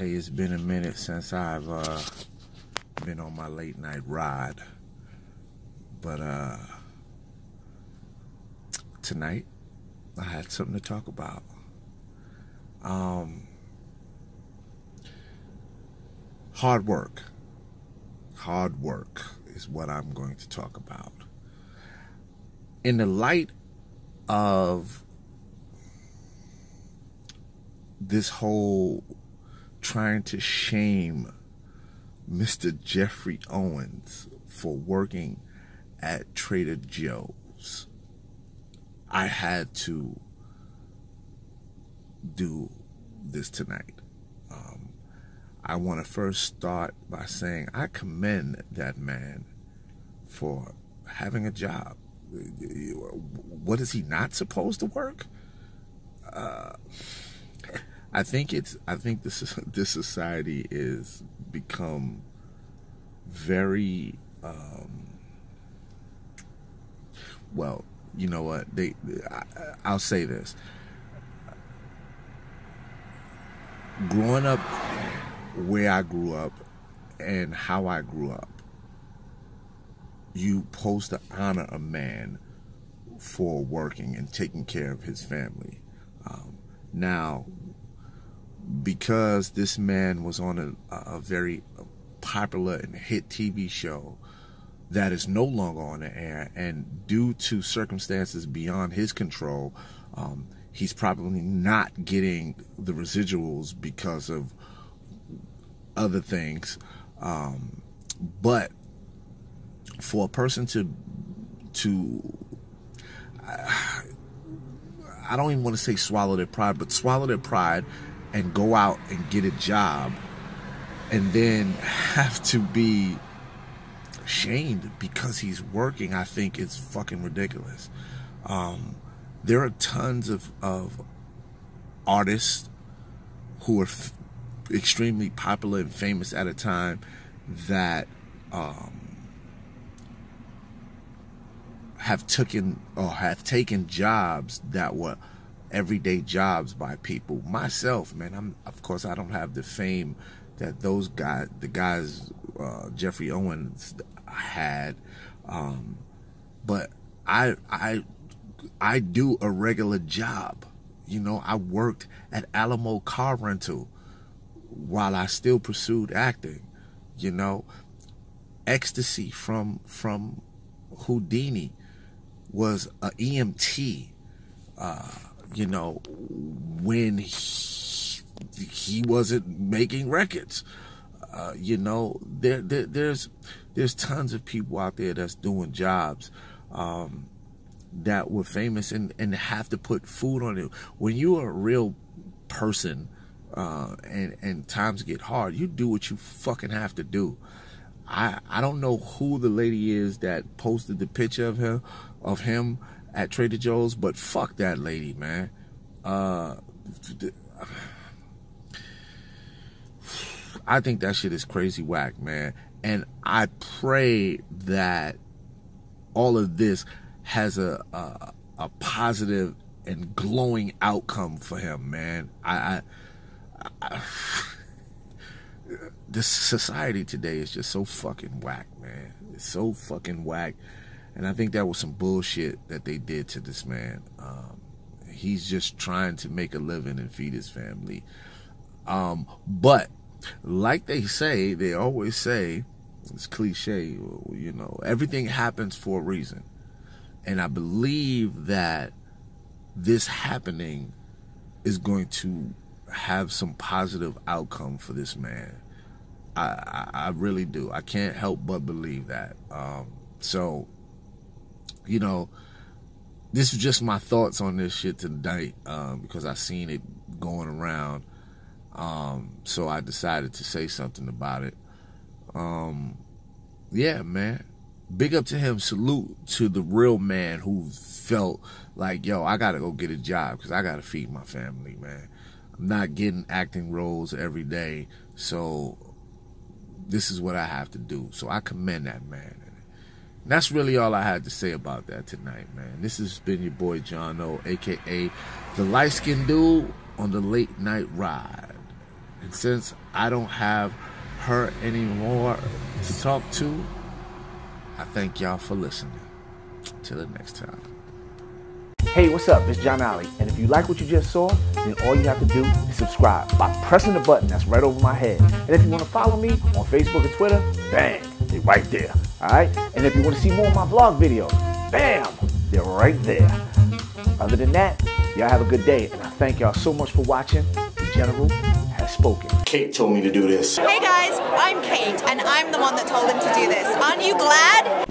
Hey, it's been a minute since I've uh, been on my late night ride. But uh, tonight, I had something to talk about. Um, hard work. Hard work is what I'm going to talk about. In the light of this whole trying to shame Mr. Geoffrey Owens for working at Trader Joe's. I had to do this tonight. Um, I want to first start by saying I commend that man for having a job. What is he not supposed to work? Uh, I think it's. I think this this society is become very. Um, well, you know what? They. I, I'll say this. Growing up where I grew up and how I grew up, you supposed to honor a man for working and taking care of his family. Um, now, because this man was on a, a very popular and hit TV show that is no longer on the air, and due to circumstances beyond his control, um, he's probably not getting the residuals because of other things. Um, but for a person to to I don't even want to say swallow their pride, but swallow their pride and go out and get a job and then have to be shamed because he's working, I think it's fucking ridiculous. Um, there are tons of, of artists who are extremely popular and famous at a time that um, have taken or have taken jobs that were everyday jobs by people. Myself, man, I'm of course I don't have the fame that those guys, the guys, uh, Geoffrey Owens had, um, but I I I do a regular job. You know, I worked at Alamo Car Rental while I still pursued acting. You know, ecstasy from from Whodini was a EMT. Uh, you know, when he, he wasn't making records. Uh, you know, there, there, there's there's tons of people out there that's doing jobs um, that were famous and, and have to put food on it. When you're a real person uh, and and times get hard, you do what you fucking have to do. I I don't know who the lady is that posted the picture of her of him at Trader Joe's, but fuck that lady, man. Uh, I think that shit is crazy whack, man. And I pray that all of this has a a, a positive and glowing outcome for him, man. I, I, I this society today is just so fucking whack, man. It's so fucking whack. And I think that was some bullshit that they did to this man. Um, he's just trying to make a living and feed his family. Um, but like they say, they always say, it's cliche, you know, everything happens for a reason. And I believe that this happening is going to have some positive outcome for this man. I, I, really do. I can't help but believe that. Um, so you know, this is just my thoughts on this shit tonight um, because I seen it going around. Um, so I decided to say something about it. Um, yeah, man. Big up to him. Salute to the real man who felt like, yo, I gotta go get a job because I gotta feed my family, man. I'm not getting acting roles every day, so this is what I have to do. So I commend that man that's really all I had to say about that tonight, man. This has been your boy John O, aka the light skinned dude on the late night ride. And since I don't have her anymore to talk to, I thank y'all for listening. Till the next time. Hey, what's up? It's JohnOllie. And if you like what you just saw, then all you have to do is subscribe by pressing the button that's right over my head. And if you want to follow me on Facebook and Twitter, bang, they're right there. All right? And if you want to see more of my vlog videos, bam, they're right there. Other than that, y'all have a good day. And I thank y'all so much for watching. The General has spoken. Kate told me to do this. Hey guys, I'm Kate, and I'm the one that told him to do this. Aren't you glad?